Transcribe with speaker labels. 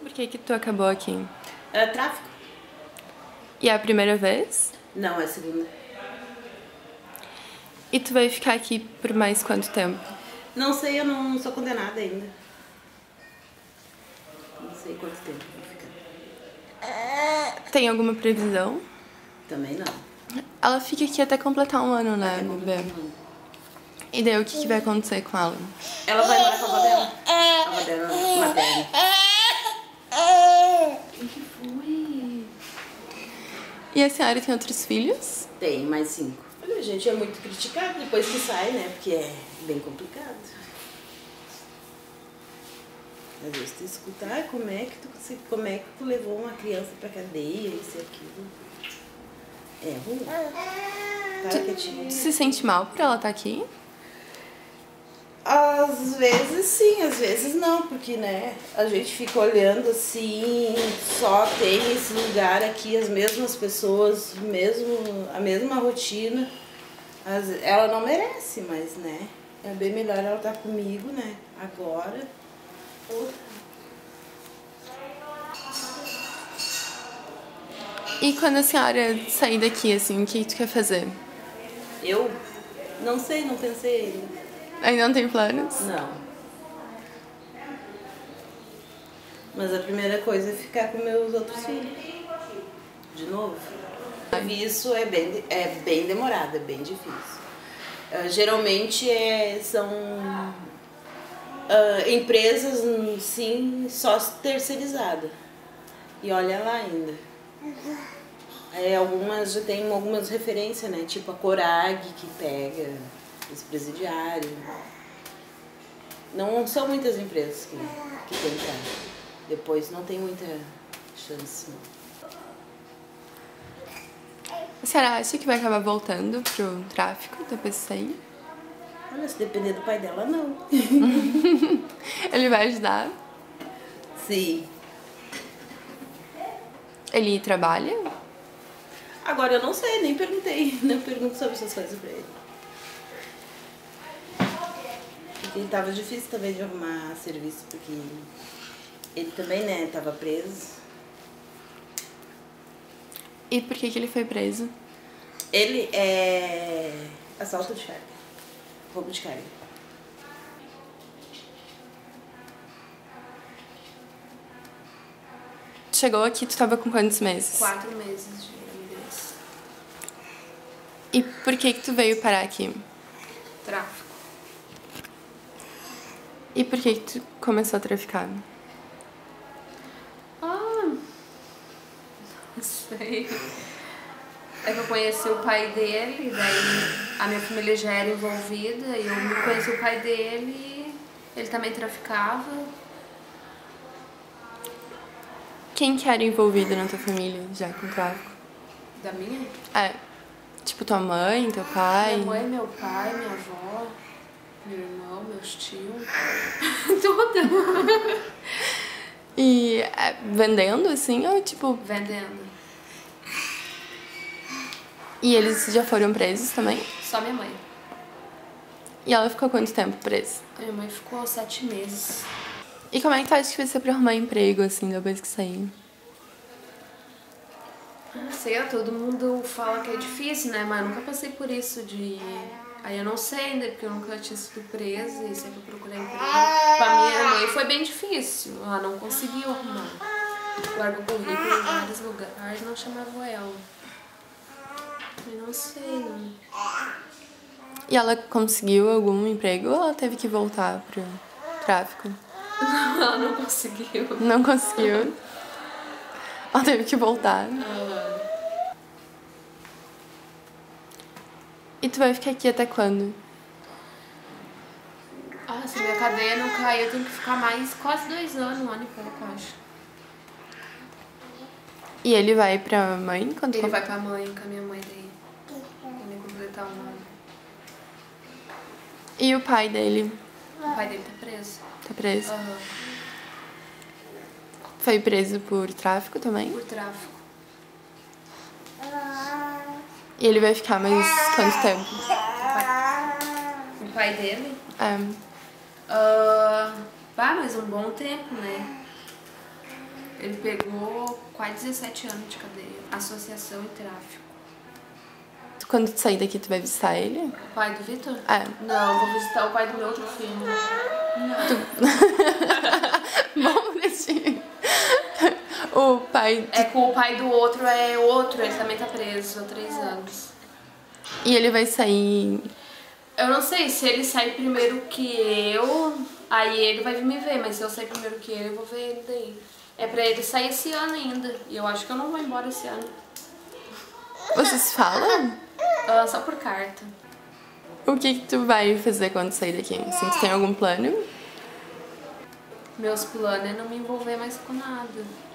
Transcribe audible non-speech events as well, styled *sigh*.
Speaker 1: Por que que tu acabou aqui?
Speaker 2: É tráfico?
Speaker 1: E é a primeira vez?
Speaker 2: Não, é a segunda.
Speaker 1: E tu vai ficar aqui por mais quanto tempo?
Speaker 2: Não sei, eu não sou condenada ainda. Não sei quanto tempo vou ficar.
Speaker 1: Tem alguma previsão?
Speaker 2: Também não.
Speaker 1: Ela fica aqui até completar um ano, né, bebê? E daí o que, que vai acontecer com ela?
Speaker 2: Ela vai morar com a avó dela. A avó dela materna.
Speaker 1: O que foi? E a senhora tem outros filhos?
Speaker 2: Tem mais cinco. Olha, gente é muito criticado depois que sai, né? Porque é bem complicado. Às vezes tu escuta, ah, como é que tu, consegui- como é que tu levou uma criança pra cadeia, isso e aquilo. É ruim. Que é
Speaker 1: Tu
Speaker 2: te...
Speaker 1: se sente mal por ela estar aqui?
Speaker 2: Às vezes sim, às vezes não, porque né, a gente fica olhando assim, só tem esse lugar aqui, as mesmas pessoas, mesmo, a mesma rotina. Às- ela não merece, mas né, é bem melhor ela estar comigo, né, agora.
Speaker 1: E quando a senhora sair daqui, assim, o que tu quer fazer?
Speaker 2: Eu não sei, não pensei ainda.
Speaker 1: Ainda não tem planos?
Speaker 2: Não. Mas a primeira coisa é ficar com meus outros filhos. De novo. Isso é bem, é bem demorado, é bem difícil. Ah, geralmente é, são ah, empresas, sim, só terceirizadas. E olha lá ainda. É, algumas já tem algumas referências, né? Tipo a Corag que pega os presidiários. Não são muitas empresas que, que pra. Depois não tem muita chance.
Speaker 1: A senhora acha que vai acabar voltando pro tráfico depois de sair?
Speaker 2: Olha, se depender do pai dela, não. *laughs*
Speaker 1: Ele vai ajudar?
Speaker 2: Sim.
Speaker 1: Ele trabalha?
Speaker 2: Agora eu não sei, nem perguntei. *laughs* Não pergunto sobre essas coisas pra ele. Porque tava difícil também de arrumar serviço, porque ele também, né, tava preso.
Speaker 1: E por que, que ele foi preso?
Speaker 2: Ele é assalto de carga. Roubo de carga.
Speaker 1: Tu chegou aqui, tu tava com quantos meses?
Speaker 3: Quatro meses de gravidez.
Speaker 1: E por que que tu veio parar aqui? E por que que tu começou a traficar?
Speaker 3: Ah, não sei. É que eu conheci o pai dele, daí a minha família já era envolvida, e eu conheci o pai dele, ele também traficava.
Speaker 1: Quem que era envolvido na tua família já com tráfico?
Speaker 3: Da minha?
Speaker 1: É, tipo tua mãe, teu pai?
Speaker 3: Minha mãe, meu pai, minha avó, tios. *laughs* Tudo.
Speaker 1: E é, vendendo assim ou tipo.
Speaker 3: Vendendo.
Speaker 1: E eles já foram presos também?
Speaker 3: Só minha mãe.
Speaker 1: E ela ficou quanto tempo presa?
Speaker 3: Minha mãe ficou sete meses.
Speaker 1: E como é que tu acha que vai ser pra arrumar emprego assim depois que sair?
Speaker 3: Não sei, todo mundo fala que é difícil, né? Mas eu nunca passei por isso de. Aí eu não sei ainda, porque eu nunca tinha sido presa e sempre procurei emprego. Pra minha mãe foi bem difícil. Ela não conseguiu arrumar. Largou currículo em vários lugares, não chamavam ela. Eu não sei, não.
Speaker 1: E ela conseguiu algum emprego ou ela teve que voltar pro tráfico?
Speaker 3: Ela não conseguiu.
Speaker 1: Não conseguiu. Ela teve que voltar. E tu vai ficar aqui até quando?
Speaker 3: Ah, se minha cadeia não cair, eu tenho que ficar mais quase dois anos, um ano e pouco, acho.
Speaker 1: E ele vai pra mãe quando
Speaker 3: Ele
Speaker 1: com-
Speaker 3: vai com a mãe, com a minha mãe daí. Quando ele completar um ano.
Speaker 1: E o pai dele
Speaker 3: O pai dele tá preso.
Speaker 1: tá preso?
Speaker 3: Aham.
Speaker 1: Foi preso por tráfico também?
Speaker 3: Por tráfico.
Speaker 1: E ele vai ficar mais quanto tempo?
Speaker 3: O pai dele?
Speaker 1: É.
Speaker 3: Ah, bah, mas um bom tempo, né? Ele pegou quase 17 anos de cadeia. Associação e tráfico.
Speaker 1: Quando tu sair daqui, tu vai visitar ele?
Speaker 3: O pai do Vitor?
Speaker 1: É.
Speaker 3: Não, vou visitar o pai do meu outro filho.
Speaker 1: Bom *laughs* bonitinho. Pai.
Speaker 3: É com o pai do outro, é outro, ele também tá preso há três anos.
Speaker 1: E ele vai sair.
Speaker 3: Eu não sei se ele sai primeiro que eu, aí ele vai vir me ver, mas se eu sair primeiro que ele, eu vou ver ele daí. É pra ele sair esse ano ainda. E eu acho que eu não vou embora esse ano.
Speaker 1: Vocês falam?
Speaker 3: Ah, só por carta.
Speaker 1: O que, que tu vai fazer quando sair daqui? Assim, tu tem algum plano?
Speaker 3: Meus planos é não me envolver mais com nada.